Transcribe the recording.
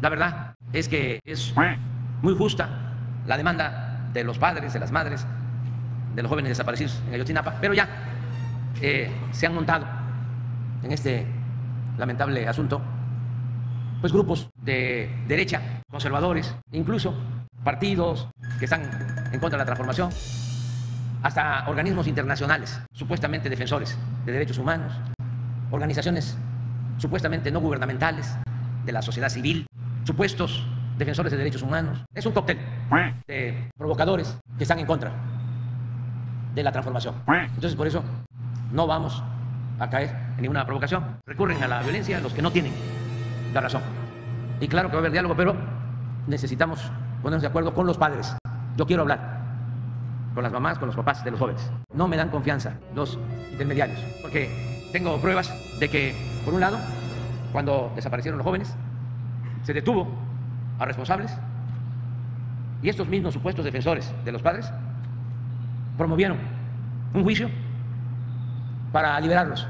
La verdad es que es muy justa la demanda de los padres, de las madres, de los jóvenes desaparecidos en Ayotzinapa, pero ya eh, se han montado en este lamentable asunto pues grupos de derecha, conservadores, incluso partidos que están en contra de la transformación, hasta organismos internacionales, supuestamente defensores de derechos humanos, organizaciones supuestamente no gubernamentales de la sociedad civil, supuestos defensores de derechos humanos. Es un cóctel de provocadores que están en contra de la transformación. Entonces, por eso no vamos a caer en ninguna provocación. Recurren a la violencia los que no tienen la razón. Y claro que va a haber diálogo, pero necesitamos ponernos de acuerdo con los padres. Yo quiero hablar con las mamás, con los papás de los jóvenes. No me dan confianza los intermediarios, porque tengo pruebas de que, por un lado, cuando desaparecieron los jóvenes, se detuvo a responsables y estos mismos supuestos defensores de los padres promovieron un juicio para liberarlos